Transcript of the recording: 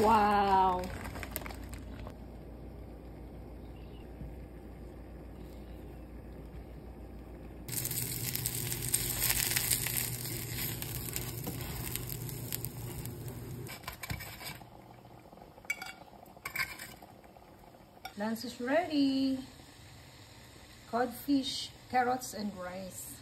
Wow. Lunch is ready. Codfish, carrots, and rice.